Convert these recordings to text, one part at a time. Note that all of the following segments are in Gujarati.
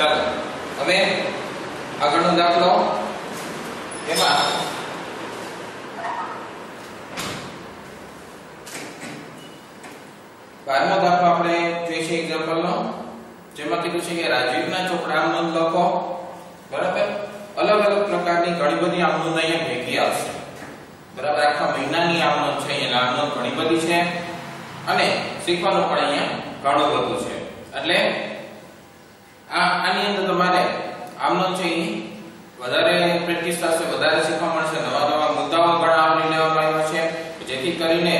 ચાલો. હવે આગળનો દાખલો એમાં બારમો દાખલો આપણે જોઈશું એક્ઝામ્પલનો જેમાં કીધું છે કે રાજીવના ચોપડા આમ નોંધ લખો. બરાબર? અલગ અલગ પ્રકારની ઘણી બધી આમ અહીંયા ભેગી આવશે. બરાબર? આખા મહિનાની આમ છે, અહીંયા આમ ઘણી બધી છે. અને શીખવાનું પણ અહીંયા ઘણું બધું છે. એટલે આ આની અંદર તમારે આમનો છે વધારે પ્રેક્ટિસ થશે, વધારે શીખવા મળશે, નવા નવા મુદ્દાઓ પણ આવરી લેવામાં આવ્યા છે. જેથી કરીને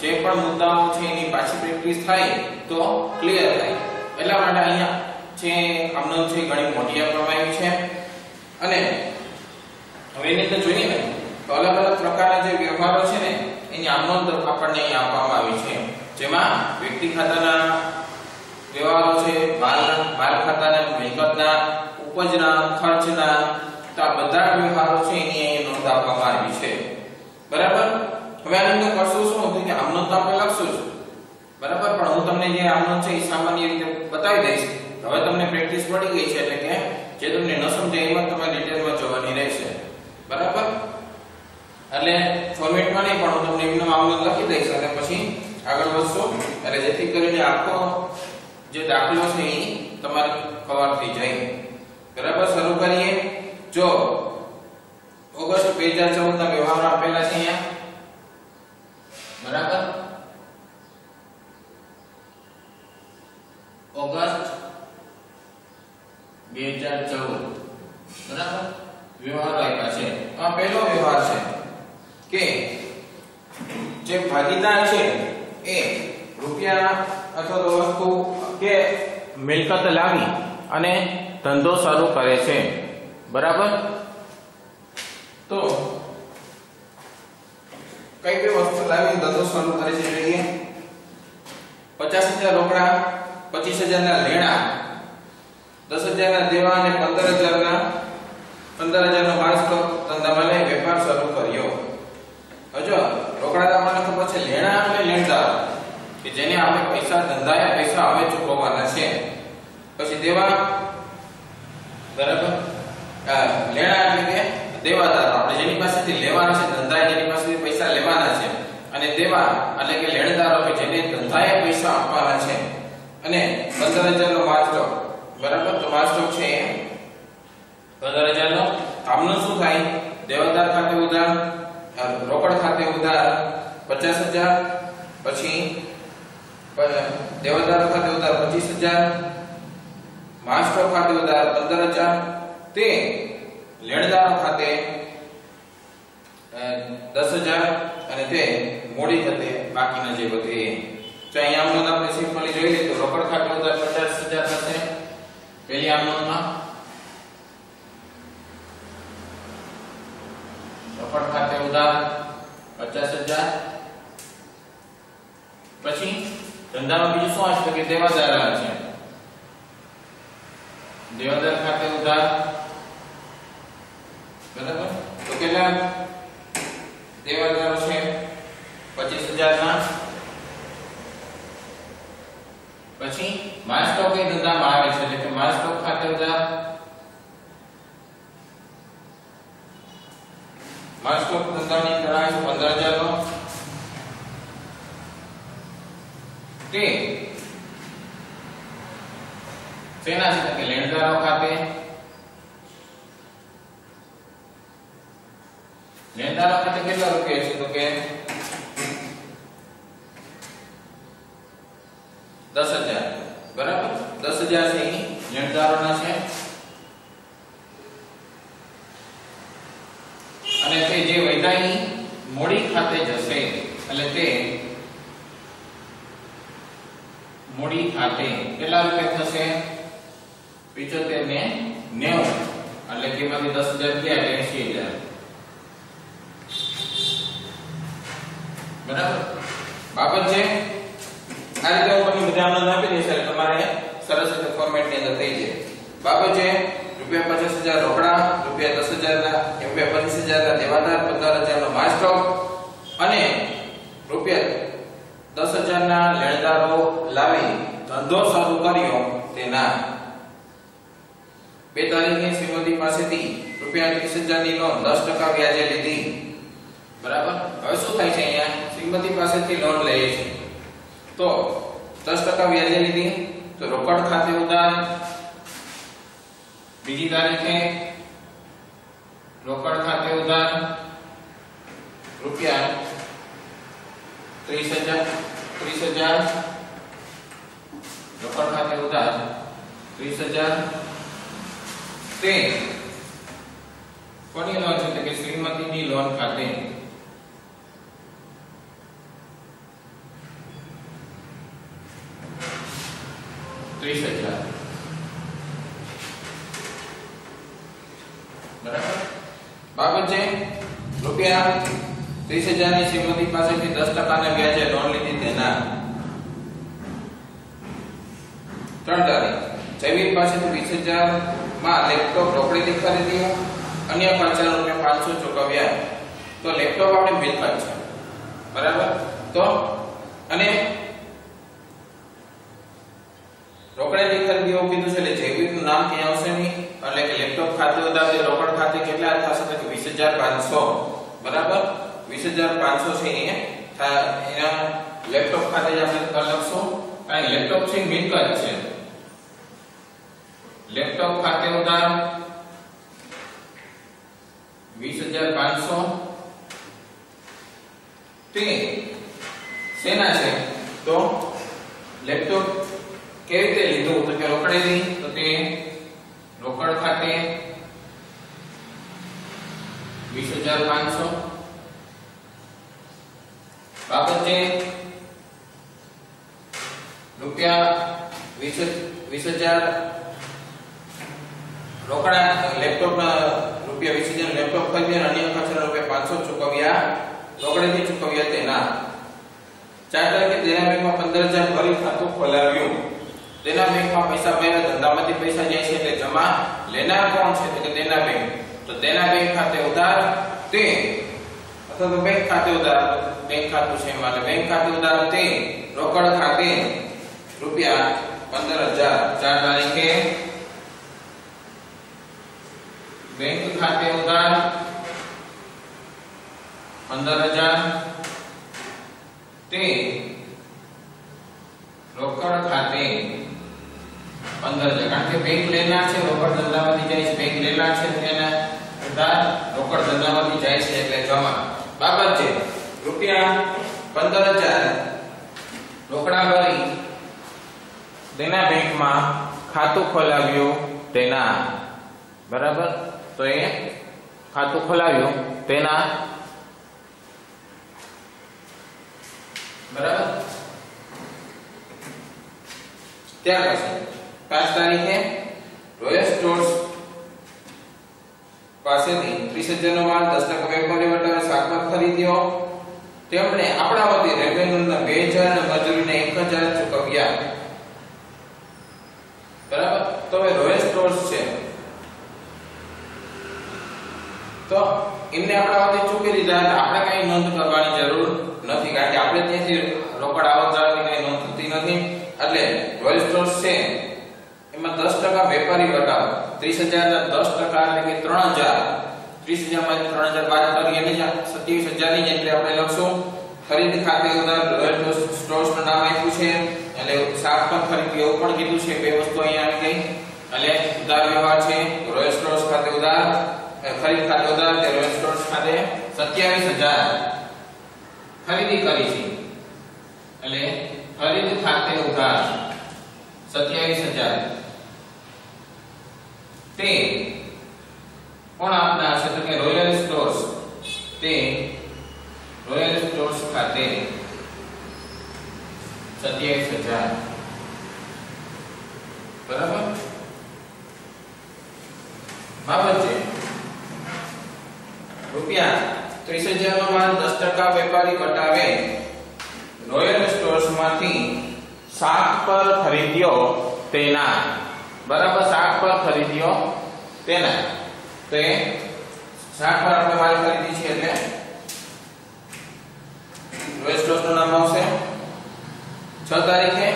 જે પણ મુદ્દાઓ છે એની પાછી પ્રેક્ટિસ થાય તો ક્લિયર થાય. એટલા માટે અહીંયા જે આમનો છે ઘણી મોટી આપવામાં છે. અને હવે એની અંદર જોઈએ ને અલગ અલગ પ્રકારના જે વ્યવહારો છે ને, એની આમનો આપણને અહીં આપવામાં આવી છે. જેમાં વ્યક્તિ ખાતાના વ્યવહારો છે, માલ ખાતાના મિલકતના ઉપજના, ખર્ચના આ બધા વ્યવહારો છે, એની નોંધ આપવામાં આવી છે. બરાબર? હવે આની અંદર કરશું શું? તો કે આમનોંધ આપણે લખશું જ. બરાબર? પણ હું તમને જે આમનોંધ છે, એ સામાન્ય રીતે બતાવી દઈશ. હવે તમને પ્રેક્ટિસ પડી ગઈ છે, એટલે કે જે તમને ન સમજાય એમાં તમારે ડિટેલમાં જોવાની રહેશે. બરાબર? એટલે ફોર્મેટમાં નહીં, પણ હું તમને એમનો આમનોંધ લખી દઈશ, અને પછી આગળ વધશું. એટલે જેથી કરીને આખો જે દાખલો છે એ તમારે કવર થઈ જાય. બરાબર? શરૂ કરીએ. જો ઓગસ્ટ 2014 ના વ્યવહાર આપેલા છે અહીંયા. બરાબર? ઓગસ્ટ 2014 બરાબર? વ્યવહાર આપ્યા છે. આ પહેલો વ્યવહાર છે કે જે ભાગીદાર છે એ રૂપિયા અથવા તો વસ્તુ કે મિલકત લાવી અને ધંધો શરૂ કરે છે. બરાબર? તો કઈ કઈ વસ્તુ લાવી ધંધો શરૂ કરે છે જોઈએ? પચાસ હજાર રોકડા, પચીસ હજાર ના લેણા, દસ હજાર ના દેવા અને પંદર હજાર ના પંદર હજાર નો માલ સ્ટોક ધંધામાં લઈ વેપાર શરૂ કર્યો. હજો રોકડા આપણને ખબર છે લેણા અને લેણદાર. કે જેને આપણે પૈસા ધંધાયા પૈસા હવે ચૂકવવાના છે. પછી દેવા, બરાબર? લેણા એટલે કે દેવાદાર. આપણે જેની પાસેથી લેવાના છે, ધંધાએ જેની પાસેથી પૈસા લેવાના છે, અને દેવા એટલે કે લેણદારો કે જેને ધંધાએ પૈસા આપવાના છે. અને 15000 નો માલ બરાબર? તો માલ છે એ. 15000 નો આમનું શું થાય? દેવાદાર ખાતે ઉધાર, રોકડ ખાતે ઉધાર 50000 પછી દેવાદાર ખાતે ઉધાર 25000 હજાર સ્ટોક ખાતે ઉધાર 15000 તે લેણદાર ખાતે દસ હજાર અને તે મોડી ખાતે બાકીના જે વધે. તો અહીંયા આમ નોંધ આપણે સિમ્પલી જોઈ લઈએ તો રોકડ ખાતે ઉધાર પચાસ હજાર થશે પેલી આમ નોંધમાં રોકડ ખાતે ઉધાર પચાસ હજાર પછી ધંધામાં બીજું શું આવશે તો કે દેવાદાર આવે છે દેવાદાર ખાતે ઉધાર બરાબર તો કેટલા દેવાદારો છે પચીસ હજાર ના પછી માલ સ્ટોક એ ધંધામાં આવે છે એટલે કે માલ સ્ટોક ખાતે ઉધાર માલ સ્ટોક ધંધાની અંદર આવે છે પંદર હજાર તે તેના છે? કે લેણદારો ખાતે? લેણદારો ખાતે કેટલા રૂપિયા છે? તો કે દસ હજાર બરાબર દસ હજાર છે એ લેણદારોના છે અને તે જે વૈદાની મોડી ખાતે જશે એટલે તે મોડી ખાતે કેટલા રૂપિયા થશે? પિચોતેર ને નેવું. એટલે કે માંથી 10000 ગયા એટલે એસી હજાર. બરાબર? બાબત છે? આ રીતે હું તમને બધા આનંદ આપી દઈશ એટલે તમારે સરસ રીતે ફોર્મેટની અંદર થઈ જાય. બાબત છે, રૂપિયા પચાસ હજાર રોકડા, રૂપિયા દસ હજાર ના રૂપિયા પચીસ હજાર ના દેવાદાર, પંદર હજાર નો માલ સ્ટોક અને રૂપિયા દસ હજાર ના લેણદારો લાવી. ધંધો શરૂ કર્યો તેના બે તારીખે શ્રીમતી પાસેથી રૂપિયા ત્રીસ હજારની લોન દસ ટકા વ્યાજે લીધી. બરાબર? હવે શું થાય છે અહીંયા? શ્રીમતી પાસેથી લોન લઈએ છે. તો દસ ટકા વ્યાજે લીધી, તો રોકડ ખાતે ઉધાર. બીજી તારીખે રોકડ ખાતે ઉધાર. રૂપિયા ત્રીસ હજાર ત્રીસ હજાર. રોકડ ખાતે ઉધાર ત્રીસ હજાર તે કોની લોન છે? કે શ્રીમતીની લોન ખાતે. ત્રીસ હજાર. બરાબર? બાબત છે, રૂપિયા ત્રીસ હજારની શ્રીમતી પાસેથી દસ ટકાના વ્યાજે લોન લીધી તેના. ત્રણ તારીખ જયવીર પાસેથી વીસ હજારમાં લેપટોપ લેપટોપ રોકડીથી ખરીદ્યું અન્ય ખર્ચા રૂપિયા પાંચસો ચૂકવ્યા. તો લેપટોપ આપણે મિલકત છે. બરાબર? તો, અને રોકડેથી ખરીદી એવું કીધું છે એટલે જયવીરનું નામ ક્યાં આવશે નહીં. એટલે કે લેપટોપ ખાતે રોકડ ખાતે કેટલા થશે કે વીસ હજાર પાંચસો. બરાબર? 20500 છે એ. એના લેપટોપ ખાતે જ આપણે લખશું. અને લેપટોપ છે મિલકત છે. લેપટોપ ખાતે ઉધાર 20500 તે શેના છે તો લેપટોપ કેવી રીતે લીધું તો કે રોકડેથી તો તે રોકડ ખાતે 20500 બાબત છે રૂપિયા 20000 રોકડા લેપટોપના રૂપિયા 20000 લેપટોપ ખરીદ્યા અને અન્ય ખર્ચના રૂપિયા 500 ચૂકવ્યા. રોકડેથી ચૂકવ્યા તેના ચાર તારીખે દેના બેંકમાં પંદર હજાર ભરી ખાતું ખોલાવ્યું. દેના બેંકમાં પૈસા ભર્યા, ધંધામાંથી પૈસા જાય છે એટલે જમા લેનાર કોણ છે? કે દેના બેંક. તો દેના બેંક ખાતે ઉધાર તે. અથવા તો બેંક ખાતે ઉધાર. બેંક ખાતું છે માટે. બેંક ખાતે ઉધાર તે. રોકડ ખાતે રૂપિયા પંદર હજાર. ચાર તારીખે બેંક ખાતે ઉધાર પંદર હજાર. તે રોકડ ખાતે પંદર હજાર. કારણ કે બેંક લેનાર છે, રોકડ ધંધામાંથી જાય છે, બેંક લેનાર છે તેના ઉધાર રોકડ ધંધામાંથી જાય છે એટલે જમા. બાબત છે, રૂપિયા પંદર હજાર રોકડા ભરી તેના બેંકમાં ખાતું ખોલાવ્યું તેના. બરાબર? તો એ ખાતું ખોલાવ્યું, તેના બરાબર? ત્યાર પછી પાંચ તારીખે રોયલ સ્ટોર્સ પાસેથી ત્રીસ હજારનો માલ દસ ટકા વેપારી વટાવે શાકભાત ખરીદ્યો. તેમણે આપણા વતી રેવન્યુના બે હજાર અને મજૂરીના એક હજાર ચૂકવ્યા. બરાબર? તો હવે રોયલ સ્ટોર્સ છે. તો એમને આપણે આવતી ચૂકવી દીધા એટલે આપણે કઈ નોંધ કરવાની જરૂર નથી, કારણ કે આપણે ત્યાંથી રોકડ આવક જાળવી કઈ નોંધ થતી નથી. એટલે રોયલ સ્ટોર્સ છે, એમાં 10% વેપારી વટાવ 30000 ના 10% એટલે કે 3000 30000 માં 3000 બાદ કરીએ ને 27000 ની એટલે આપણે લખશું. ખરીદ ખાતે ઉધાર રોયલ સ્ટોર્સનું નામ આપ્યું છે એટલે સાફ પણ ખરીદી એવું પણ કીધું છે, બે વસ્તુ અહીંયા આવી ગઈ. એટલે ઉધાર વ્યવહાર છે રોયલ સ્ટોર્સ ખાતે ઉધાર ખરીદ ખાતે ઉધાર તે સ્ટોર્સ ખાતે 27000 ખરીદી કરી છે. એટલે ખરીદ ખાતે ઉધાર 27000 તે કોણ આપનાર છે તો કે રોયલ સ્ટોર્સ તે રોયલ સ્ટોર્સ ખાતે 27000 બરાબર? બાબત છે. રૂપિયા 30000 નો માલ 10% વેપારી વટાવે રોયલ સ્ટોર્સમાંથી શાક પર ખરીદ્યો તેના. બરાબર, શાક પર ખરીદ્યો તેના. તો એ શાક પર આપણે માલ ખરીદી છે એટલે રોયલ સ્ટોર્સનું નામ આવશે. 6 તારીખે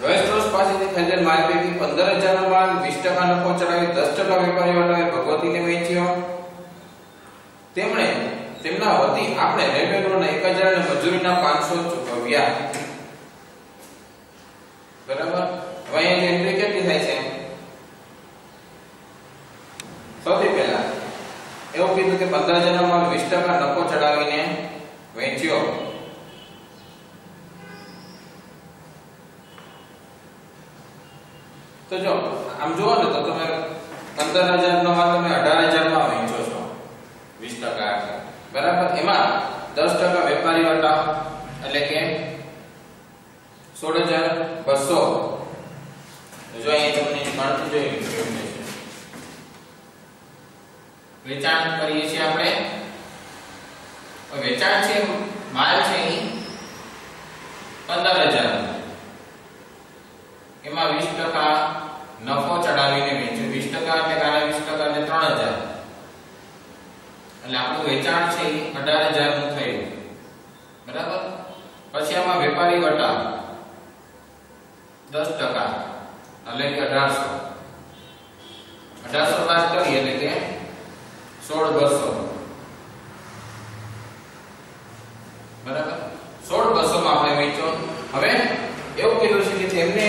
રોયલ સ્ટોર્સ પાસેથી ખરીદેલ માલ પૈકી પંદર હજારનો માલ, વીસ ટકા નફો ચડાવી દસ ટકા વેપારી વટાવે ભગવતીને વેચ્યો. તેમણે તેમના વતી આપણે રેલવે રોડના એક હજાર અને મજૂરીના પાંચસો ચૂકવ્યા. બરાબર? હવે અહીંયા એન્ટ્રી કેટલી થાય છે? સૌથી પહેલા એવું કીધું કે પંદર હજારનો માલ વીસ ટકા નફો ચડાવીને વેચ્યો. તો જો, આમ જુઓ ને, તો તમે પંદર હજારનો માં તમે અઢાર હજારમાં વેચો છો. વીસ ટકા બરાબર? એમાં દસ ટકા વેપારી વટા, એટલે કે સોળ હજાર બસો. જો અહીં તમને ગણતરી જોઈએ વેચાણ કરીએ છીએ આપણે. વેચાણ છે, માલ છે અહીં. પંદર હજાર એમાં વીસ ટકા નફો ચડાવીને વેચ્યું વીસ ટકા એટલે કાલે વીસ ટકા એટલે ત્રણ હજાર એટલે આપણું વેચાણ છે એ અઢાર હજારનું થયું. બરાબર? પછી આમાં વેપારી વટા. દસ ટકા. એટલે કે અઢારસો. અઢારસો બાદ કરીએ એટલે કે સોળ બસો બરાબર? સોળ બસો માં આપણે વેચો હવે એવું કીધું છે કે તેમને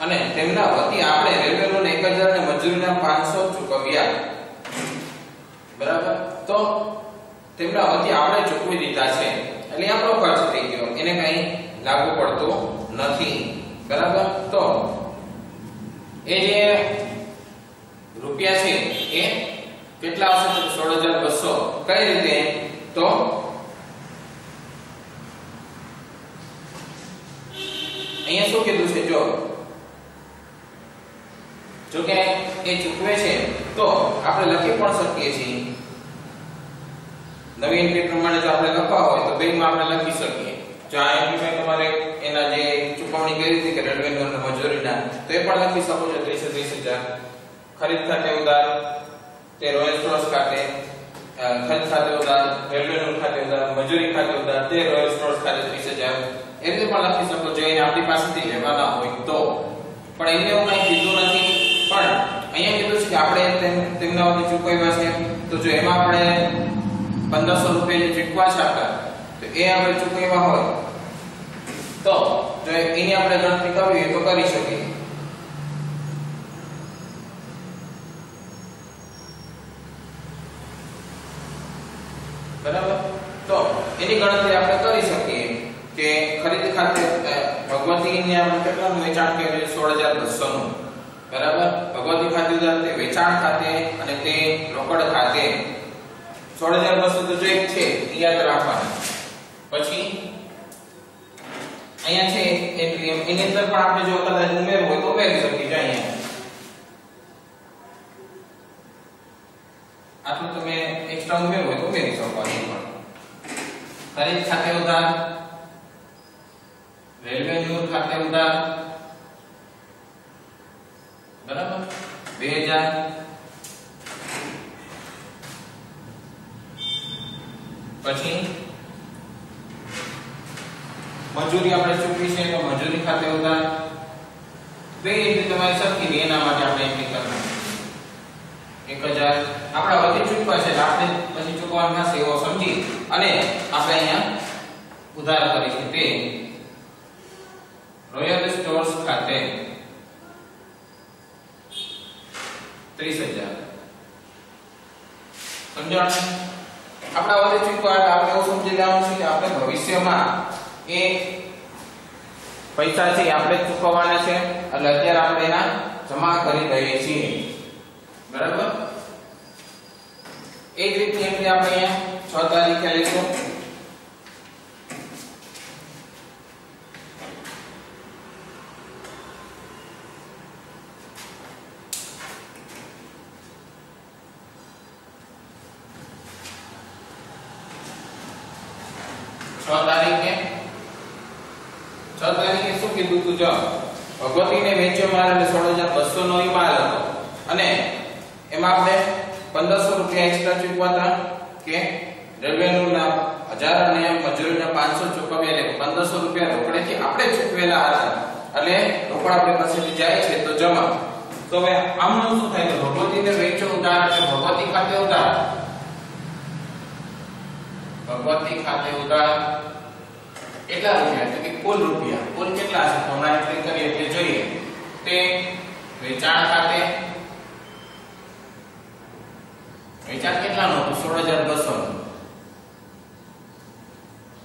અને તેમના વતી આપણે રેલવે લોન 1000 અને મજૂરીના 500 ચૂકવ્યા બરાબર તો તેમના વતી આપણે ચૂકવી દીધા છે. એટલે આપણો ખર્ચ થઈ ગયો. એને કઈ લાગુ પડતો નથી. બરાબર? તો એ જે રૂપિયા છે એ કેટલા આવશે તો 16200 કઈ રીતે? તો અહીંયા શું કીધું છે? જો જો કે એ ચૂકવે છે, તો આપણે લખી પણ શકીએ છીએ. નવી એન્ટ્રી પ્રમાણે જો આપણે લખવા હોય તો બેંકમાં આપણે લખી શકીએ. જો આ એન્ટ્રીમાં તમારે એના જે ચૂકવણી કરી હતી કે રેલવે લોન મજૂરીના, તો એ પણ લખી શકો છો ત્રીસ ત્રીસ હજાર. ખરીદ ખાતે ઉધાર, તે રોયલ સ્ટોર્સ ખાતે ખર્ચ ખાતે ઉધાર રેલવે લોન ખાતે ઉધાર, મજૂરી ખાતે ઉધાર, તે રોયલ સ્ટોર્સ ખાતે ત્રીસ હજાર. એ રીતે પણ લખી શકો જો એને આપણી પાસેથી લેવાના હોય તો. પણ એને એવું કંઈ કીધું નથી. પણ અહીંયા કીધું છે કે આપણે તેમના વતી ચૂકવ્યા છે. તો જો એમાં આપણે પંદરસો રૂપિયા જે ચૂકવા છે આપણા તો એ આપણે ચૂકવવા હોય. તો, જો એની આપણે ગણતરી કરવી હોય તો કરી શકીએ. બરાબર? તો, એની ગણતરી આપણે કરી શકીએ. કે ખરીદ ખાતે ભગવતીને આપણે કેટલાનું વેચાણ કર્યું? સોળ હજાર બસો નું બરાબર? ભગવતી ખાતે, વેચાણ ખાતે અને તે રોકડ ખાતે 16201 છે યાદ રાખવાનું પછી અહીંયા છે એટ્રિયમ એની અંદર પણ આપણે જો કદાચ ઉમેર હોય તો ઉમેરી શકીએ છીએ અહીંયા આટલું તમે એક્સ્ટ્રા ઉમેર હોય તો ઉમેરી શકો પણ ખરીદ ખાતે ઉધાર રેલવે ન્યૂર ખાતે ઉધાર બરાબર 2000 પછી મજૂરી આપણે ચૂકવી છે તો મજૂરી ખાતે ઉધાર. બે એટલે તમારી સરખી એના માટે આપણે એન્ટ્રી કરવાની. એક હજાર આપણા વધી ચૂકવા છે, આપણે પછી ચૂકવાના એવો સમજી અને આપણે અહીંયા ઉધાર કરીશું. તે રોયલ સ્ટોર્સ ખાતે હજાર. સમજણ? આપણા વચ્ચે ચૂકવા આપણે એવું સમજી લેવાનું છે કે આપણે ભવિષ્યમાં એ પૈસા છે આપણે ચૂકવવાના છે. એટલે અત્યારે આપણે એના જમા કરી દઈએ છીએ. બરાબર? એ જ રીતે આપણે અહીંયા છ તારીખે લઈશું છ તારીખે છ તારીખે શું કીધું તું જો, ભગવતીને વેચ્યો માલ એટલે સોળ હજાર બસો માલ હતો. અને એમાં આપણે પંદરસો રૂપિયા એક્સ્ટ્રા ચૂકવાતા કે રેલવેનું હજાર અને મજૂરીના પાંચસો ચૂકવ્યા એટલે પંદરસો રૂપિયા રોકડેથી આપણે ચૂકવેલા હતા. એટલે રોકડ આપણી પાસેથી જાય છે તો જમા. તો હવે આમનું શું થાય? તો ભગવતીને વેચો ઉધાર એટલે ભગવતી ખાતે ઉધાર. ભગવતી ખાતે ઉધાર. કેટલા રૂપિયા એટલે કે કુલ રૂપિયા? કુલ કેટલા છે? તો હમણાં એન્ટ્રી કરીએ એટલે જોઈએ. તે વેચાણ ખાતે વેચાણ કેટલાનું હતું? સોળ હજાર બસો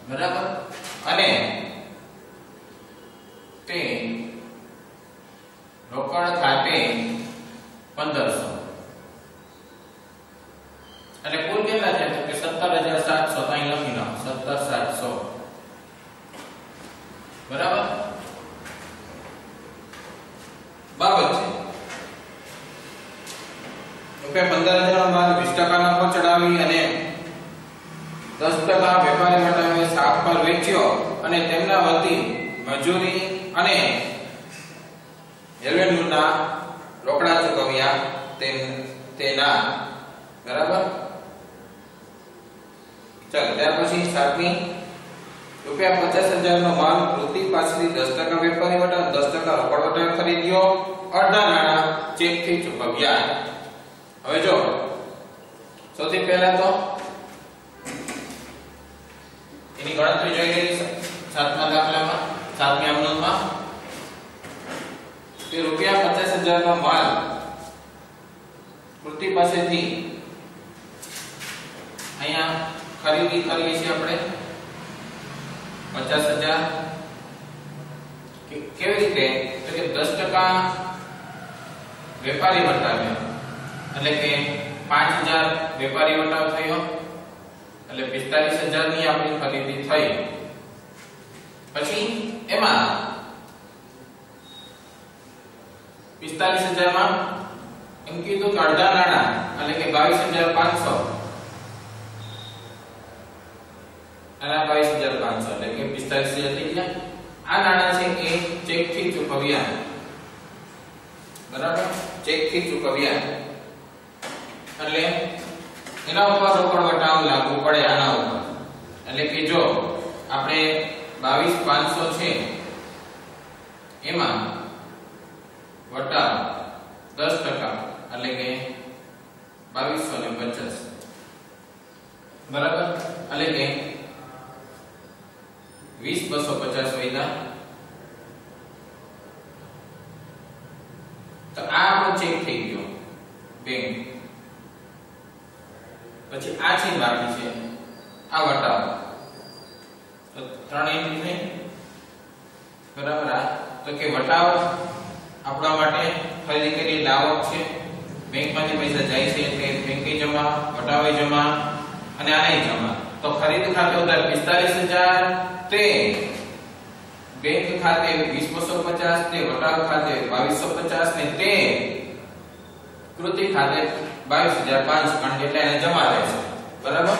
બરાબર? અને તે રોકડ ખાતે પંદરસો. એટલે કુલ કેટલા છે? તો કે સત્તર હજાર સાતસો. અહીં લખી નાખો. સત્તર સાતસો. બરાબર? બાબત છે. રૂપિયા પંદર હજાર માલ વીસ ટકા નફો ચડાવી અને દસ ટકા વેપારી માટે શાક પર વેચ્યો અને તેમના વતી મજૂરી અને રેલવેના રોકડા ચૂકવ્યા તેના. બરાબર? ચાલો, ત્યાર પછી સાતમી રૂપિયા પચાસ હજાર નો માલ કૃતિ પાસેથી દસ ટકા વેપારી વટા દસ ટકા રોકડ વટા ખરીદ્યો, અડધા નાણા ચેકથી ચૂકવ્યા. હવે જો, સૌથી પહેલા તો એની ગણતરી જોઈ લઈએ સાતમા દાખલામાં, સાતમી અમલમાં. કે રૂપિયા પચાસ હજાર નો માલ કૃતિ પાસેથી અહીંયા ખરીદી કરીએ છીએ આપણે. પચાસ હજાર? કેવી રીતે? તો કે દસ ટકા વેપારી વટાવે એટલે કે પાંચ હજાર વેપારી વટાવ થયો. એટલે પિસ્તાલીસ હજારની આપણી ખરીદી થઈ. પછી એમાં પિસ્તાલીસ હજારમાં એમ કીધું કે અડધા નાણાં, એટલે કે બાવીસ હજાર પાંચસો. અને બાવીસ હજાર પાંચસો એટલે કે પિસ્તાલીસ હજાર થઈ ગયા આ નાણાં છે એ ચેકથી ચૂકવ્યા બરાબર ચેકથી ચૂકવ્યા એટલે એના ઉપર રોકડ વટાવ લાગુ પડે આના ઉપર એટલે કે જો આપણે બાવીસ પાંચસો છે એમાં વટાવ દસ ટકા એટલે કે બાવીસો ને પચાસ બરાબર એટલે કે વીસ બસો પચાસ વૈદા તો આ આપણો ચેક થઈ ગયો બેંક પછી આ છે બાકી છે, આ વટાવ. તો ત્રણ એન્ટ્રી થઈ બરાબર આ. તો કે વટાવ આપણા માટે ખરીદી કરી લાવક છે. બેંકમાંથી પૈસા જાય છે એટલે બેંકે જમા, વટાવે જમા અને આને જમા. તો ખરીદ ખાતે ઉધાર પિસ્તાલીસ હજાર તે બેંક ખાતે 22550 તે વટાવ ખાતે 2250 ને તે કૃતિ ખાતે 22005 ગણ એટલે એને જમા થાય છે. બરાબર?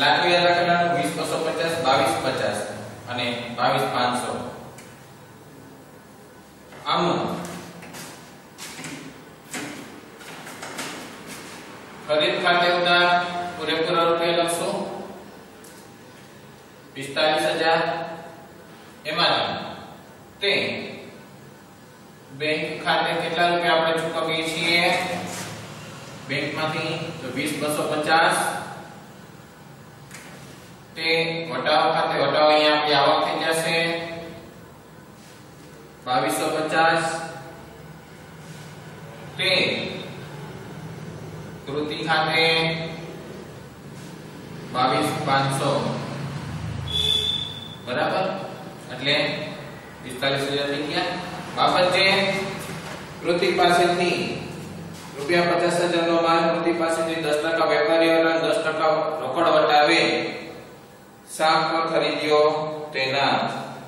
લાટુ યાદ રાખવાનું? 22550 2250 અને 22500 પિસ્તાલીસ હજાર એમાંથી તે બેંક ખાતે કેટલા રૂપિયા આપણે ચૂકવીએ છીએ? બેંકમાંથી તો વીસ બસો પચાસ. તે વટાવ ખાતે, વટાવ અહીંયા આપણી આવક થઈ જશે. બાવીસો પચાસ. તે કૃતિ ખાતે બાવીસ, પાંચસો. બરાબર? એટલે પિસ્તાલીસ હજાર થઈ ગયા. બાબત છે કૃતિ પાસેથી રૂપિયા પચાસ હજાર નો માલ કૃતિ પાસેથી દસ ટકા વેપારીઓના દસ ટકા રોકડ વટાવે શાક ખરીદ્યો તેના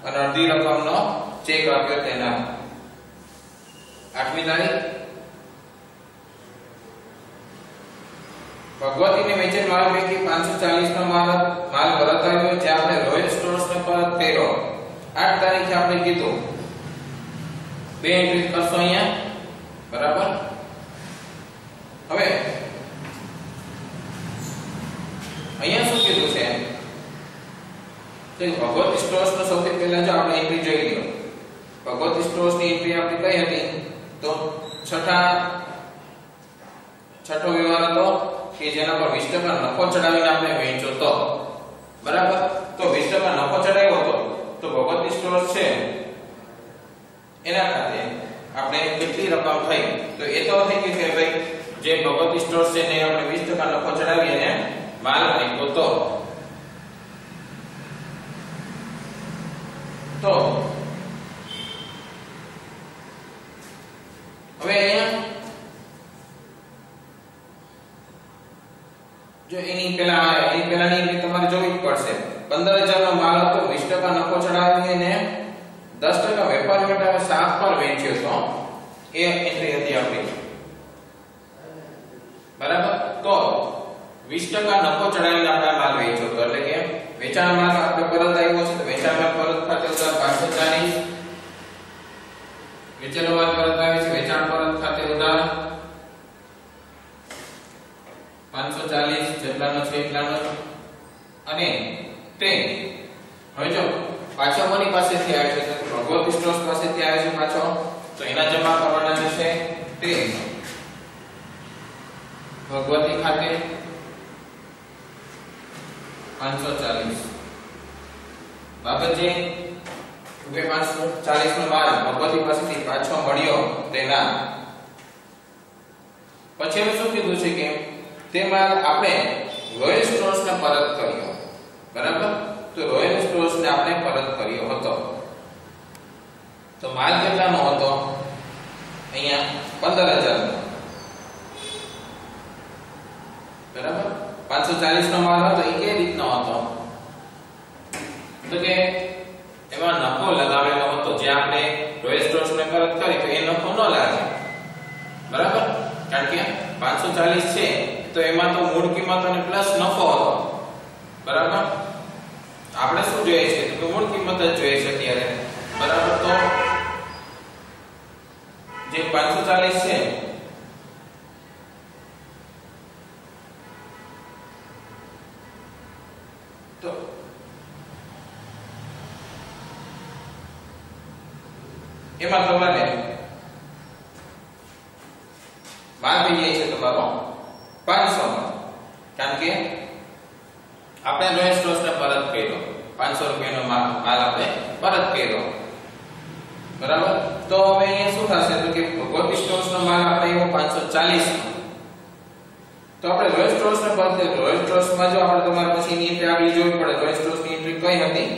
અને અડધી રકમનો ચેક આપ્યો તેના. આઠમી તારીખ? ભગવતીને વેચેલ માલ પૈકી 540 નો માલ માલ પરત આવ્યો જે આપણે રોયલ કર્યો 8 તારીખે આપણે કીધું. બે એન્ટ્રી કરશો અહીંયા. બરાબર? હવે, અહીંયા શું કીધું છે? ભગવત સ્ટોર્સ નો સૌથી પહેલા જો આપણે એન્ટ્રી જોઈ લો ભગવત સ્ટોર્સની એન્ટ્રી આપણી કઈ હતી? તો છઠ્ઠા, છઠ્ઠો વ્યવહાર હતો કે જેના પર 20% નફો ચડાવીને આપણે વેચ્યો તો બરાબર? તો 20% નફો ચડાવ્યો હતો. તો ભગવત સ્ટોર્સ છે. એના ખાતે આપણે કેટલી રકમ થઈ? તો એ તો થઈ ગયું કે ભાઈ, જે ભગવત સ્ટોર્સ છે ને આપણે 20% નફો ચડાવી અને માલ આપ્યો તો. તો હવે અહીંયા જો એની પેલા એની પેલાની એન્ટ્રી તમારે જોવી પડશે. 15000 નો માલ હતો 20% નફો ચડાવીને 10% વેપાર માટે સાત પર વેચ્યો તો એ એન્ટ્રી હતી આપણી. બરાબર? તો 20% નફો ચડાવીને આપણે માલ વેચ્યો તો એટલે કે વેચાણ માલ આપણે પરત આવ્યો છે, તો વેચાણ માલ પરત ખાતે ઉધાર 540 વેચેલો માલ પરત આવે છે, વેચાણ પરત ખાતે ઉધાર 540 જેટલાનો છે, એટલાનો. અને તે હવે જો પાછો કોની પાસેથી આવે છે? તો ભગવત પાસેથી આવે છે પાછો? તો એના જમા કરવાના છે તે ભગવતી ખાતે 540 બાબત જે રૂપિયા 540 નો માલ ભગવતી પાસેથી પાછો મળ્યો તેના. પછી હવે શું કીધું છે કે તે માલ આપણે ને પરત કર્યો. બરાબર? તો રોયલ સ્ટોર્સ ને આપણે પરત કર્યો હતો. તો માલ કેટલાનો હતો? અહીંયા 15000 નો બરાબર? 540 નો માલ હતો, એ કઈ રીતનો હતો? તો કે એમાં નફો લગાવેલો હતો, જે આપણે રોયલ સ્ટોર્સ ને પરત કરી, તો એ નફો ન લાગે. બરાબર? કારણ કે 540 છે, તો એમાં તો મૂળ કિંમત અને પ્લસ નફો હતો. બરાબર? આપણે શું જોઈએ છે? તો મૂળ કિંમત જ જોઈએ છે અત્યારે. બરાબર? તો જે 540 છે એમાં તમારે થઈ જાય છે તમારો 500 કારણ કે આપણે રોયલ સ્ટોર્સ ને પરત કર્યો 500 રૂપિયાનો માલ માલ આપણે પરત કર્યો બરાબર તો હવે અહીંયા શું થશે તો કે ભગવતી સ્ટોર્સ નો માલ આપણે એવો 540 તો આપણે રોયલ સ્ટોર્સ ને પરત રોયલ સ્ટોર્સમાં જો આપણે તમારે પછી એની એન્ટ્રી આગળ જોવી પડે રોયલ સ્ટોર્સની એન્ટ્રી કઈ હતી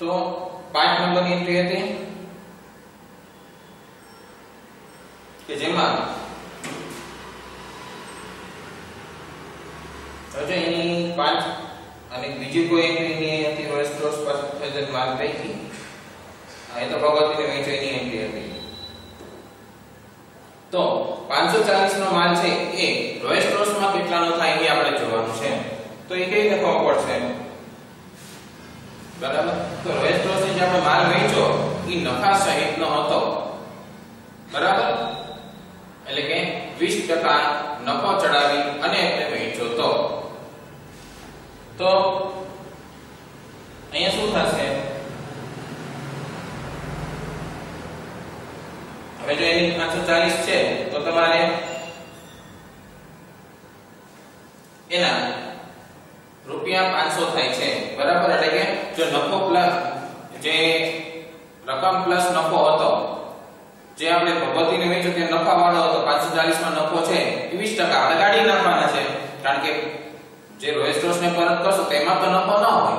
તો 5 નંબરની એન્ટ્રી હતી કે જેમાં હજુ એની પાંચ અને બીજી કોઈ એન્ટ્રી ની હતી રોયલ સ્ટોર્સ પાસે ફેઝર માલ પૈકી આ એ તો ભગવતીને વેચો એની એન્ટ્રી હતી. તો 540 નો માલ છે એ રોયલ સ્ટોર્સમાં કેટલાનો થાય એ આપણે જોવાનું છે. તો એ કઈ રીતે ખબર પડશે? બરાબર? તો રોયલ સ્ટોર્સ જે આપણે માલ વેચ્યો, એ નફા સહિતનો હતો. બરાબર? એટલે કે 20% નફો ચડાવી અને એને વેચ્યો તો. તો અહીંયા શું થશે? હવે જો એની 540 છે, તો તમારે એના રૂપિયા 500 થાય છે. બરાબર? એટલે કે જો નફો પ્લસ જે રકમ પ્લસ નફો હતો, જે આપણે ભગવતીને વેચ્યો નફા વાળો હતો 540 માં નફો છે, એ 20% આપણે નાખવાના છે. કારણ કે જે રોયલ ને પરત કરશો તો એમાં તો નફો ન હોય.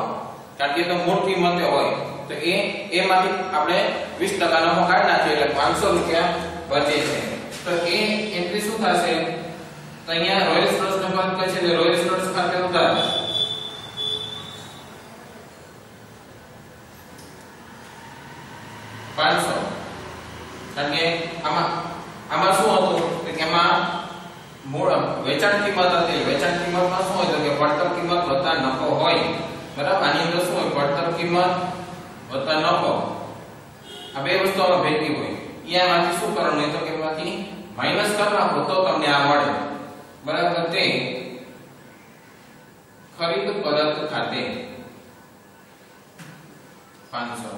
કારણ કે તો મૂળ કિંમતે હોય. તો એ, એમાંથી આપણે 20% નફો કાઢી નાખીએ એટલે 500 રૂપિયા બચે છે. તો એ એન્ટ્રી શું થશે? તો અહીંયા રોયલ સ્ટોર્સ ને પરત કરશે એટલે રોએસ્ટ્રોસ સ્ટોર્સ ખાતે ઉધાર પાંચસો. કારણ કે આમાં આમાં શું હતું? કે એમાં મૂળ વેચાણ કિંમત હતી. વેચાણ કિંમતમાં શું હતું કે પડતર કિંમત વત્તા નફો હોય. બરાબર? આની અંદર શું હોય? પડતર કિંમત વત્તા નફો. આ બે વસ્તુઓ ભેગી હોય. અહીંયામાંથી શું કરવાનું? હોય તો કે માંથી માઇનસ કરી નાખો તો તમને આ મળે. બરાબર? તે ખરીદ પરત ખાતે 500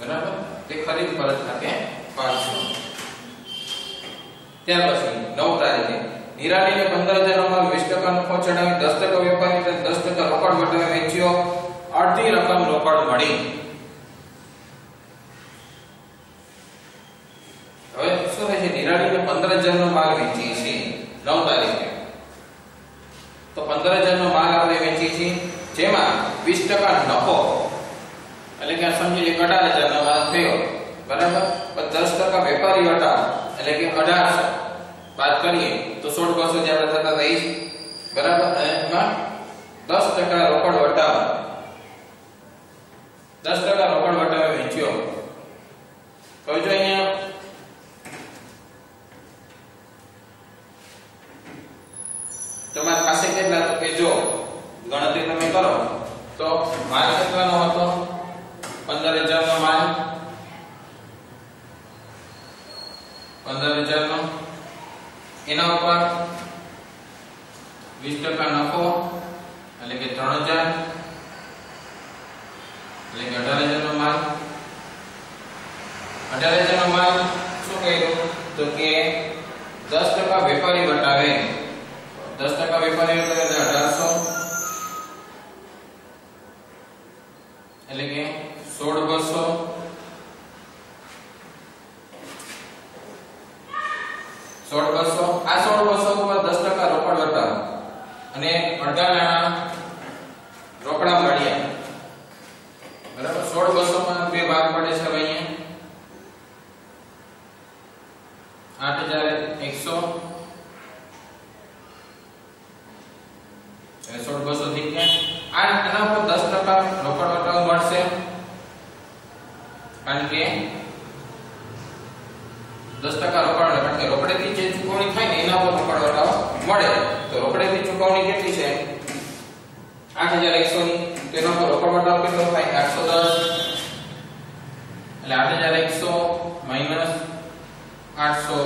બરાબર? તે ખરીદ પરત ખાતે 500 ત્યાર પછી 9 તારીખે નિરાલીને 15000 નો માલ 20% નફો ચડાવી 10% વેપારી 10% રોકડ વટાવી વેચ્યો. અડધી રકમ રોકડ મળી. હવે શું થાય છે? નિરાલીને 15000 નો માલ વેચીએ છીએ 9 તારીખે. તો 15000 નો માલ આપણે વેચીએ છીએ, જેમાં 20% નફો, એટલે કે સમજી લે 18000 નો માલ થયો. બરાબર? પણ 10% વેપારી વટાવ એટલે કે 1800 વાત કરીએ તો 16 જે આપણે થતા થઈ બરાબર અને એમાં 10% રોકડ વટાવ 10% રોકડ વટાવે વેચ્યો કહો જો અહીંયા તમારી પાસે કેટલા તો કે જો ગણતરી તમે કરો તો માલ કેટલાનો હતો 15000 નો માલ 15000 નો એના ઉપર 20% નફો એટલે કે 3000 એટલે કે 18000 નો માલ 18000 નો માલ શું કહ્યું તો કે 10% વેપારી વટાવે દસ ટકા વેપારી એટલે અઢારસો એટલે કે સોળ બસો સોળ બસો આ સોળ બસો ઉપર દસ ટકા રોકડ વટાવ અને અડધા નાણા રોકડા મળ્યા બરાબર? સોળ બસો બે ભાગ પડે છે અહીંયા. આઠ હજાર એકસો. સોળ બસો થઈ ગયા. આ એના પર દસ ટકા રોકડ વટાવ મળશે. કારણ કે દસ ટકા રોકડ કારણ કે રોકડેથી જે ચૂકવણી થાય ને એના પર રોકડ વટાવ મળે. તો રોકડેથી ચૂકવણી કેટલી છે? આઠ હજાર એકસો ની તો પર રોકડ વટાવ કેટલો થાય? આઠસો દસ. એટલે આઠ હજાર એકસો માઇનસ આઠસો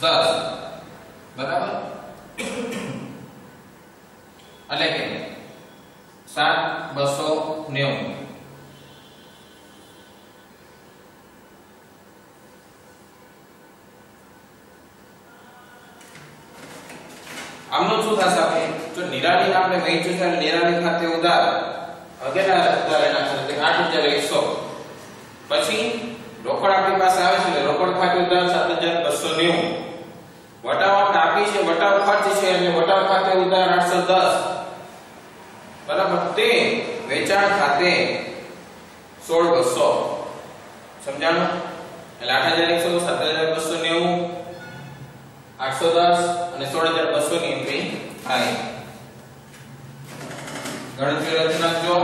દસ. બરાબર? એટલે કે સાત બસો નેવું. આમનું શું થશે આપણે? જો નિરાલી આપણે વેચ્યું છે અને નિરાળી ખાતે ઉધાર. અગિયાર ઉધાર એના છે? આઠ હજાર એકસો. પછી રોકડ આપણી પાસે આવે છે રોકડ ખાતે ઉધાર સાત હજાર બસો નેવું. વટાવટ આપી છે વટાવ ખર્ચ છે એટલે વટાવ ખાતે ઉધાર આઠસો દસ. બરાબર. તે વેચાણ ખાતે સોળ બસો સમજાણું? એટલે આઠ હજાર એકસો સાત હજાર બસો નેવું. આઠસો દસ અને સોળ હજાર બસો ની એન્ટ્રી થાય. ગણતરી રચી નાખજો.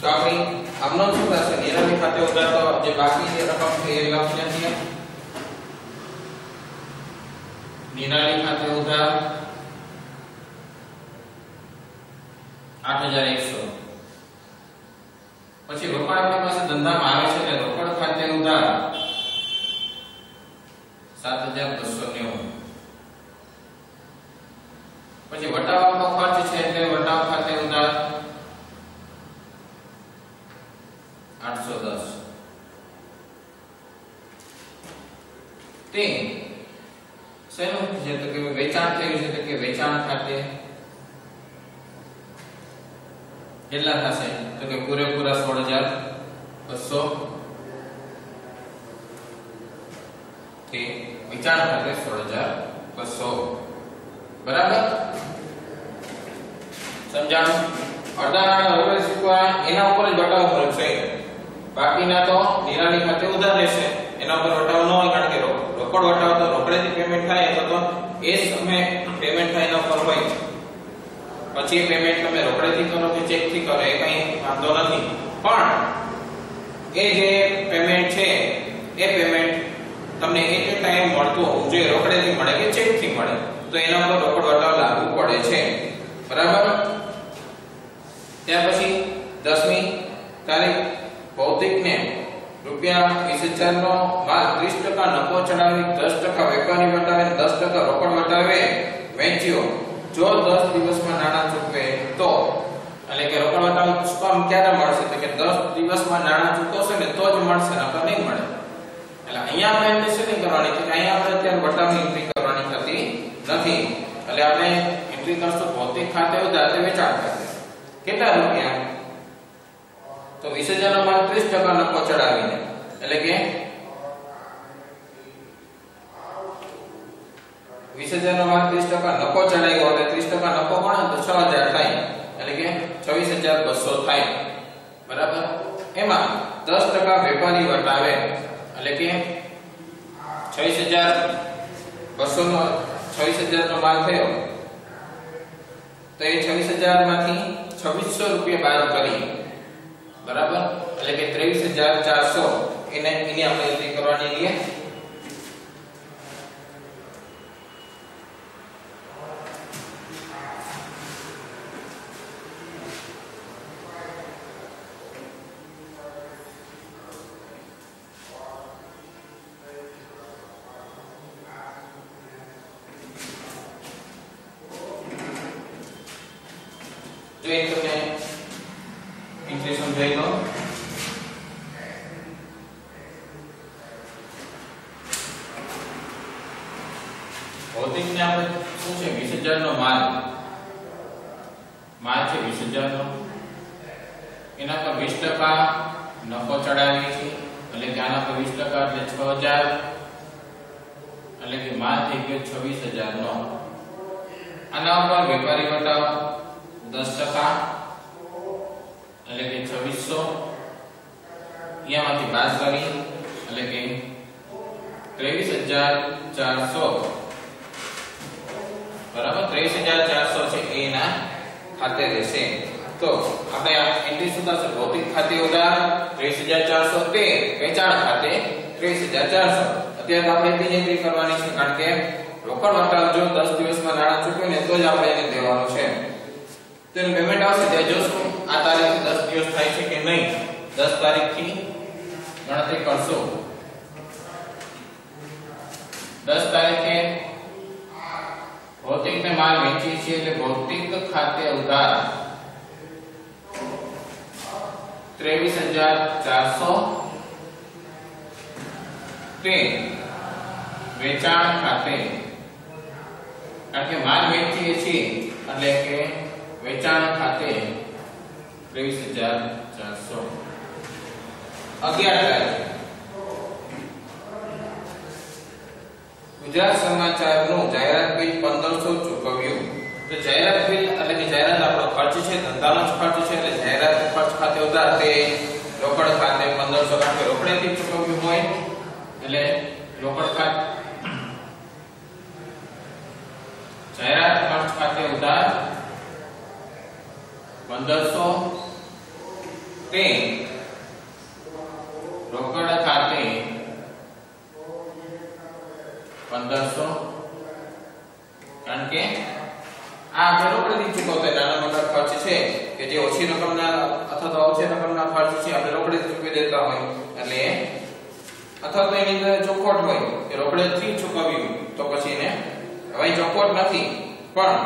તો આપણી આમનો શું થશે? નિરામી ખાતે ઉધાર તો જે બાકી જે રકમ છે, એ લખીએ છીએ નિરાળી ખાતે ઉધાર આઠ હજાર એકસો પછી રોકડ આપણી પાસે ધંધામાં આવે છે એટલે રોકડ ખાતે ઉધાર સાત હજાર બસો નેવું પછી વટાવાનો ખર્ચ છે એટલે વટાવ ખાતે ઉધાર આઠસો દસ તે શેનું છે તો કે વેચાણ થયું છે તો કે વેચાણ ખાતે કેટલા થશે તો કે પૂરેપૂરા સોળ હજાર બસો તે વેચાણ ખાતે સોળ હજાર બસો બરાબર સમજાણું અડધા નાણાં હવે ચૂકવા એના ઉપર જ બટાવ ફરક છે બાકીના તો નિરાની ખાતે ઉધાર રહેશે એના ઉપર વટાવ ન હોય કારણ કે રો- રોકડ વટાવ તો રોકડેથી પેમેન્ટ થાય અથવા તો એ સમયે પેમેન્ટ થાય એના ઉપર હોય પછી એ પેમેન્ટ તમે રોકડેથી કરો કે ચેકથી કરો એ કઈ વાંધો નથી પણ એ જે પેમેન્ટ છે એ પેમેન્ટ તમને એક એક ટાઈમ મળતું હોવું જોઈએ રોકડેથી મળે કે ચેકથી મળે તો એના પર રોકડ વટાવ લાગુ પડે છે બરાબર? ત્યાર પછી 10મી તારીખ ભૌતિકને રૂપિયા 20000 નો માલ 30% નફો ચડાવી 10% વેપારી વટાવે 10% રોકડ વટાવે વેચ્યો. જો 10 દિવસમાં નાણાં ચૂકવે, તો? એટલે કે રોકડ વટાવ સ્કમ ક્યારે મળશે? કે 10 દિવસમાં નાણાં ચૂકવશે ને તો જ મળશે, નકર નહીં મળે. એટલે અહીંયા આપણે એન્ટ્રી શું કરવાની કે અહીંયા આપણે અત્યારે વટાવની એન્ટ્રી કરવાની થતી નથી. એટલે આપણે એન્ટ્રી કરશું ભૌતિક ખાતે ઉધાર તે વેચાણ ખાતે કેટલા રૂપિયા તો 20000 નો માલ 30% નફો ચડાવીને એટલે કે 20000 નો માલ 30% નફો ચડાવ્યો એટલે 30% નફો ગણો તો 6000 થાય એટલે કે 26200 થાય બરાબર એમાં 10% વેપારી વટાવે એટલે કે 26200 નો 26000 નો માલ થયો તો એ 26000 માંથી 2600 રૂપિયા બાર કરી. બરાબર? એટલે કે 23400 એને એની આપણે એન્ટ્રી કરવાની છે. જો એ તમને એન્ટ્રી સમજાઈ દો ભૌતિકને આપણે શું છે 20000 નો માલ માલ છે 20000 નો એના પર 20% નફો ચડાવી છે એટલે કે આના પર 20% એટલે 6000 એટલે કે માલ થઈ ગયો 26000 નો આના ઉપર વેપારી વટાવ 10% એટલે કે 2600 અહીંયામાંથી બાદ કરી એટલે કે 23400 બરાબર 23400 છે એ એના ખાતે રહેશે તો આપણે આ એન્ટ્રી શું થશે ભૌતિક ખાતે ઉધાર 23400 તે વેચાણ ખાતે 23400 અત્યારે આપણે બીજી એન્ટ્રી કરવાની છે કારણ કે રોકડ વટાવ જો 10 દિવસમાં નાણાં ચૂકવે ને તો જ આપણે એને દેવાનું છે તેનું પેમેન્ટ આવશે તે જોશું આ તારીખે 10 દિવસ થાય છે કે નહીં 10 તારીખથી ગણતરી કરશો 10 તારીખે ભૌતિકને માલ વેચીએ છીએ એટલે ભૌતિક ખાતે ઉધાર 23400 તે વેચાણ ખાતે. કારણ કે માલ વેચીએ છીએ, એટલે કે વેચાણ ખાતે 23400 અગિયાર તારીખ. ગુજરાત સમાચારનું જાહેરાત બિલ 1500 ચૂકવ્યું. તો જાહેરાત બિલ એટલે કે જાહેરાત આપણો ખર્ચ છે ધંધાનો ખર્ચ છે, એટલે જાહેરાત ખર્ચ ખાતે ઉધાર તે રોકડ ખાતે 1500 કારણ રોકડેથી ચૂકવ્યું હોય. એટલે રોકડ ખાતે જાહેરાત ખર્ચ ખાતે ઉધાર 1500 તે રોકડ ખાતે 1500 કારણ કે આ આપણે રોકડેથી ચૂકવતો નાના મોટા ખર્ચ છે કે જે ઓછી રકમના અથવા તો ઓછી રકમના ખર્ચ છે, આપણે રોકડે ચૂકવી દેતા હોય. એટલે અથવા તો એની અંદર ચોખવટ હોય કે રોકડેથી ચૂકવ્યું, તો પછી એને હવે ચોખવટ નથી. પણ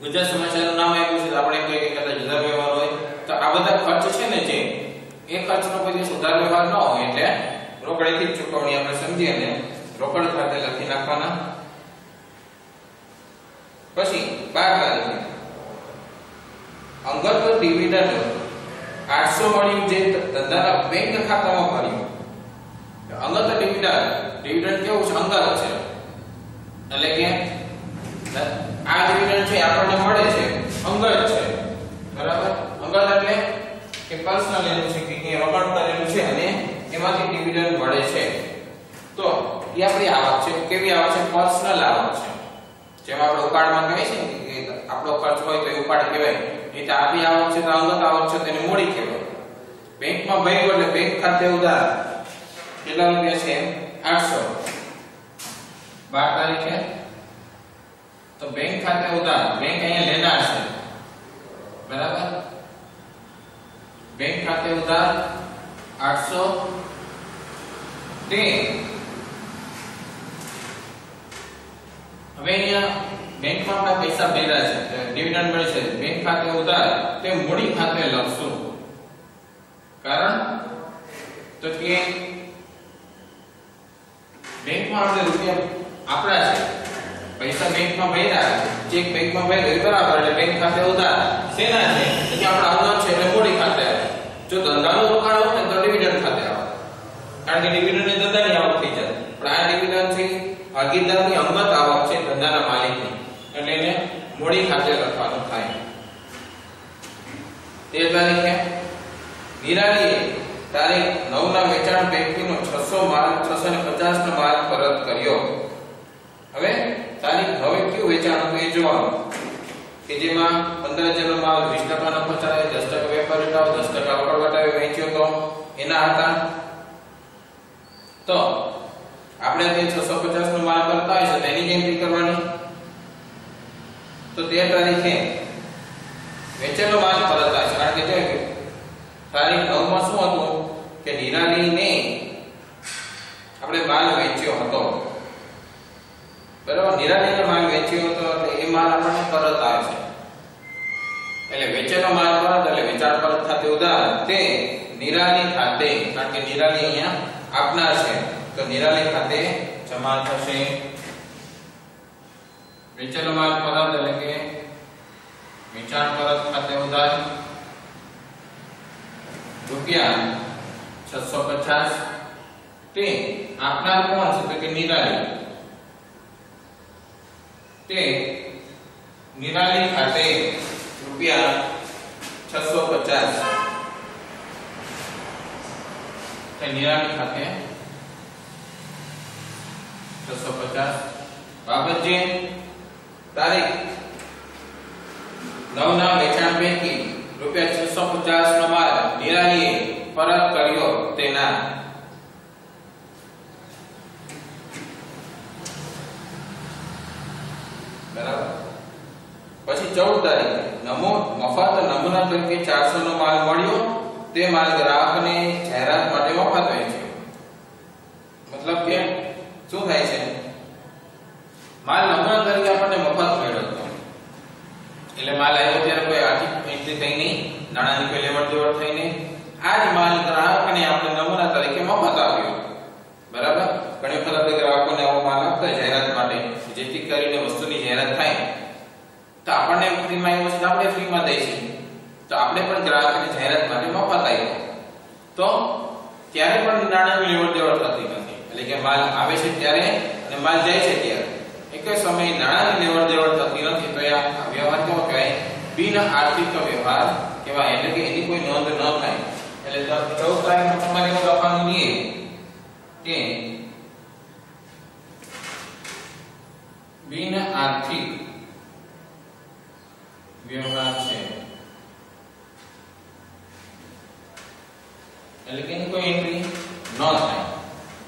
ગુજરાત સમાચારનું નામ આવ્યું છે આપણે એમ કહીએ કે કદાચ જુદા વ્યવહાર હોય, તો આ બધા ખર્ચ છે ને જે, એ ખર્ચનો કોઈ દિવસ ઉધાર વ્યવહાર ન હોય, એટલે રોકડેથી ચૂકવણી આપણે સમજીએ ને રોકડ ખાતે લખી નાખવાના. પછી બાર તારીખે અંગત ડિવિડન્ડ આઠસો મળ્યું જે ધંધાના બેંક ખાતામાં ભર્યું. અંગત ડિવિડન્ડ ડિવિડન્ડ કેવું છે? અંગત છે. એટલે કે આ ડિવિડન્ડ છે આપણને મળે છે. અંગત છે. બરાબર? અંગત એટલે કે પર્સનલ એનું છે કે રોકડ કરેલું છે અને એમાંથી ડિવિડન્ડ મળે છે. તો એ આપણી આવક છે. કેવી આવક છે? પર્સનલ આવક છે. જેમ આપણે ઉપાડમાં કહીએ છીએ કે આપણો ખર્ચ હોય તો ઉપાડ કહેવાય. નહીં આપણી આવક છે તો અંગત આવક છે તેને મૂડી કહેવાય. બેંકમાં ભર્યું એટલે બેંક ખાતે ઉધાર. કેટલા રૂપિયા છે? 800 12 તારીખે? તો બેંક ખાતે ઉધાર. બેંક અહીંયા લેનાર છે. બરાબર? બેંક ખાતે ઉધાર 800 તે હવે અહીંયા બેંકમાં આપણે પૈસા ભર્યા છે ડિવિડન્ડ મળે છે બેંક ખાતે ઉધાર, તે મૂડી ખાતે લખશું. કારણ તો કે બેંકમાં આપણે રૂપિયા આપણા છે, પૈસા બેંકમાં ભર્યા, ચેક બેંકમાં ભર્યો બરાબર એટલે બેંક ખાતે ઉધાર સેના છે? એટલે આપણે આવનાર છે, એટલે મૂડી ખાતે આવે. જો ધંધાનો રોકાણ હોય ને તો ડિવિડન્ડ ખાતે આવે. કારણ કે ડિવિડન્ડ એ ધંધાની આવક થઈ જાય પણ આ ડિવિડન્ડ છે, ભાગીદારની અંગત આવક ધંધાના માલિકની. એટલે એને મૂડી ખાતે લખવાનું થાય. તે તારીખે નિરાલીએ તારીખ નવ ના વેચાણ પૈકીનો છસો માલ 650 નો માલ પરત કર્યો. હવે તારીખ હવે કયું વેચાણ હતું એ જોવાનું. કે જેમાં 15000 નો માલ 20% નફો ચડાવે 10% વેપાર ઉઠાવ 10% રોકડ વટાવે વેચ્યો તો એના હતા. તો આપણે જે 650 નો માલ કરતા હોય છે, તેની ગણતરી કરવાની. તો તે તારીખે વેચેલો માલ પરત આવે છે. કારણ કે જો તારીખ 9 માં શું હતું? કે નિરાલીને આપણે માલ વેચ્યો હતો. બરાબર? નિરાલીને માલ વેચ્યો હતો, એટલે એ માલ આપણને પરત આવે છે. એટલે વેચેલો માલ પરત, એટલે વેચાણ પરત ખાતે ઉદાહરણ તે નિરાલી ખાતે, કારણ કે નિરાલી અહીંયા આપનાર છે. તો નિરાલી ખાતે જમા થશે વેચેલો માલ પરત એટલે કે વેચાણ પરત ખાતે ઉધાર રૂપિયા છસો પચાસ તે આપનાર કોણ છે તો કે નિરાલી તે નિરાલી ખાતે રૂપિયા છસો પચાસ તે નિરાલી ખાતે નો પછી ચૌદ તારીખ નમો મફત નમૂના તરીકે ચારસો નો માલ મળ્યો. તે માલ ગ્રાહકને જાહેરાત માટે મફત વેચ્યો મતલબ કે શું થાય છે? માલ નમૂના તરીકે આપણને મફત મળ્યો એટલે માલ આવ્યો ત્યારે કોઈ આર્થિક એન્ટ્રી થઈ નહીં, નાણાંની કોઈ લેવડ દેવડ થઈ નહીં. આ જ માલ ગ્રાહકને આપણે નમૂના તરીકે મફત આપ્યો. બરાબર? ઘણી વખત આપણે ગ્રાહકોને આવો માલ આપતા જાહેરાત માટે જેથી કરીને વસ્તુની જાહેરાત થાય. તો આપણને ફ્રીમાં આવ્યો છે તો આપણે ફ્રીમાં દઈશું તો આપણે પણ ગ્રાહકને જાહેરાત માટે મફત આપ્યો. તો ત્યારે પણ નાણાંની લેવડ દેવડ થતી નથી. એટલે કે માલ આવે છે ત્યારે અને માલ જાય છે ત્યારે. એક જ સમયે નાણાંની લેવડ દેવડ થતી નથી. તો આ વ્યવહાર કેવો કહેવાય બિન આર્થિક વ્યવહાર કહેવાય. એટલે કે એની કોઈ નોંધ ન થાય. એટલે ચૌદ તારીખે તમારે એવું લખવાનું નહીં કે બિન આર્થિક વ્યવહાર છે. એટલે કે એની કોઈ એન્ટ્રી ન થાય.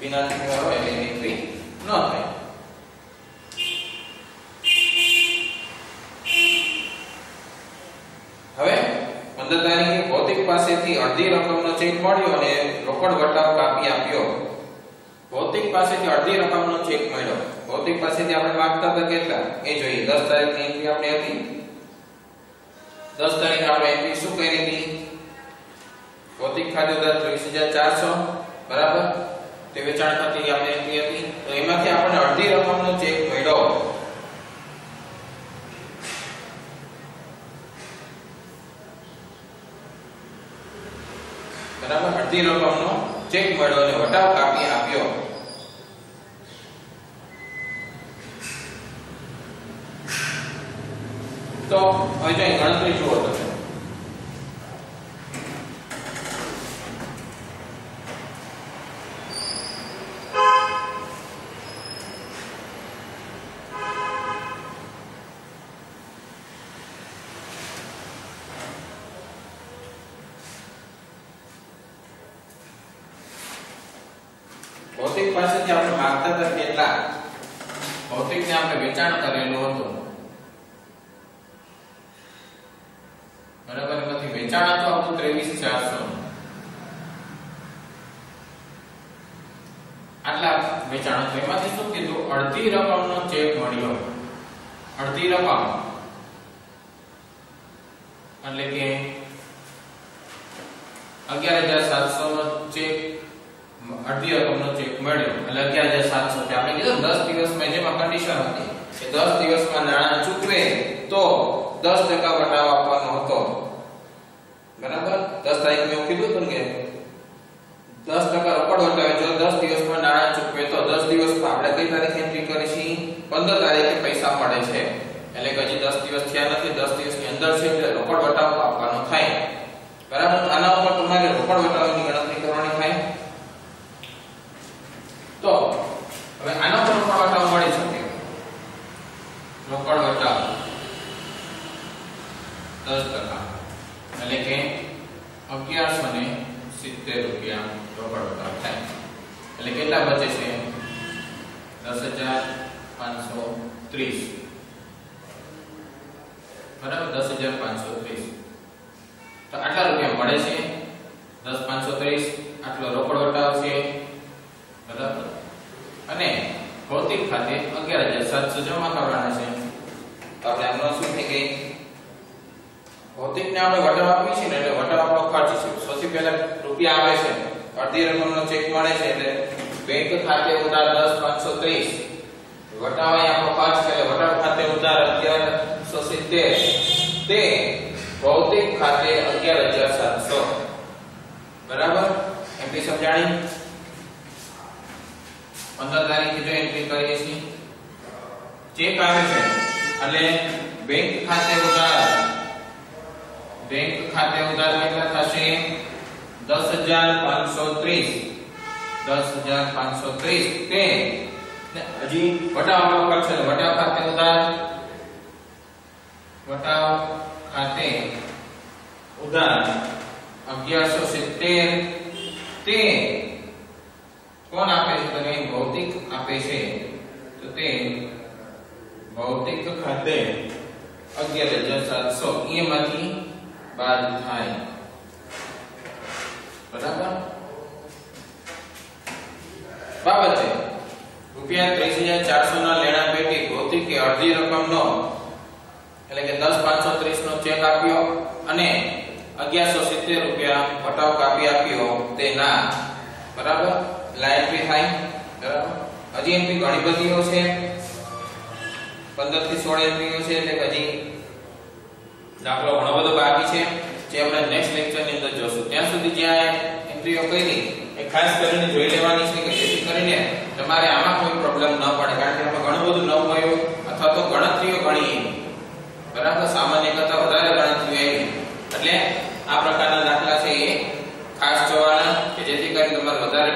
આર્થિક વ્યવહાર હોય એટલે એની ન થાય હવે 15 તારીખે ભૌતિક પાસેથી અડધી રકમનો ચેક મળ્યો અને રોકડ વટાવ કાપી આપ્યો. ભૌતિક પાસેથી અડધી રકમનો ચેક મળ્યો. ભૌતિક પાસેથી આપણે માંગતા હતા કેટલા? એ જોઈએ. 10 તારીખની એન્ટ્રી આપણે હતી. 10 તારીખ આપણે એન્ટ્રી શું કરી હતી? ભૌતિક ખાતે ઉધાર 23400 બરાબર? તે વેચાણ થતી આપણે એન્ટ્રી હતી તો એમાંથી આપણને અડધી રકમનો ચેક મળ્યો. બરાબર? અડધી રકમનો ચેક મળ્યો અને વટાવ કાપી આપ્યો. તો હવે જો ગણતરી જુઓ તમે. ભૌતિક પાસેથી આપણે માંગતા હતા કેટલા ભૌતિકને આપણે વેચાણ કરેલું હતું બરાબર એમાંથી વેચાણ હતું આપણું ત્રેવીસ ચારસો 95 તો એમાંથી શું કીધું અડધી રકમનો ચેક મળ્યો અડધી રકમ એટલે કે 11700 નો ચેક અડધી રકમનો ચેક મળ્યો એટલે 11700 છે આપણે કીધું 10 દિવસમાં જેમાં કન્ડિશન હતી કે 10 દિવસમાં નાણાં ચૂકવે તો 10% વટાવ આપવાનો હતો બરાબર 10 તારીખ મેં એવું કીધું હતું ને કે 10% રોકડ વટાવે જો 10 દિવસમાં નાણાં ચૂકવે તો 10 દિવસમાં આપણે કઈ તારીખે એન્ટ્રી કરીશી 15 તારીખે પૈસા મળે છે એટલે કે હજી 10 દિવસ થયા નથી 10 દિવસની અંદર છે એટલે રોકડ વટાવ આપવાનો થાય બરાબર આના ઉપર તમારે રોકડ વટાવની ગણતરી કરવાની થાય તો હવે આના પર રોકડ વટાવ મળી શકે રોકડ વટાવ 10% એટલે કે 1170 રૂપિયા રોકડ વટાવ થાય. એટલે કેટલા બચે છે? 10530 બરાબર? 10530 તો આટલા રૂપિયા મળે છે? 10530 આટલો રોકડ વટાવ છે? બરાબર? અને ભૌતિક ખાતે 11700 જમા કરવાના છે. તો આપણે આનો શું થઈ ગઈ ભૌતિકને આપણે વટાવ આપી છે ને એટલે વટાવ આપણો ખર્ચ સૌથી પહેલા રૂપિયા આવે છે. અડધી રકમનો ચેક મળે છે એટલે બેંક ખાતે ઉધાર 10530 વટાવ અહીં આપણો ખર્ચ છે વટાવ ખાતે ઉધાર 1170 તે ભૌતિક ખાતે 11700 બરાબર? એમપી સમજાણી? 15 તારીખે જો એન્ટ્રી કરીએ છીએ ચેક આવે છે એટલે બેંક ખાતે ઉધાર બેંક ખાતે ઉધાર કેટલા થશે 10530 10530 તે હજી વટાવનો કરશે વટાવ ખાતે ઉધાર વટાવ ખાતે ઉધાર 1170 તે કોણ આપે છે? તો અહીં ભૌતિક આપે છે. તો તે ભૌતિક ખાતે 11700 એમાંથી બાદ થાય બરાબર બાબતે રૂપિયા ત્રીસ હજાર ચારસો ના લેણા પેટી ભૌતિક કે અડધી રકમનો, એટલે કે દસ પાંચસો ત્રીસ નો ચેક આપ્યો અને અગિયારસો સિત્તેર રૂપિયા પટાવ કાપી આપ્યો તે ના બરાબર? લાઈન પી થાય બરાબર? હજી એમપી ઘણી બધીઓ છે. પંદરથી સોળ એમપીઓ છે, એટલે હજી દાખલો ઘણો બધો બાકી છે, જે આપણે નેક્સ્ટ લેક્ચરની અંદર જોશું. ત્યાં સુધી જ્યાં એન્ટ્રીઓ કરી, એ ખાસ કરીને જોઈ લેવાની છે કે જેથી કરીને તમારે આમાં કોઈ પ્રોબ્લેમ ન પડે, કારણ કે આપણે ઘણું બધું નવું આવ્યું અથવા તો ગણતરીઓ ગણી બરાબર? સામાન્ય કરતાં વધારે ગણતરીઓ આવી. એટલે આ પ્રકારના દાખલા છે એ ખાસ જોવાના, કે જેથી કરીને તમારે વધારે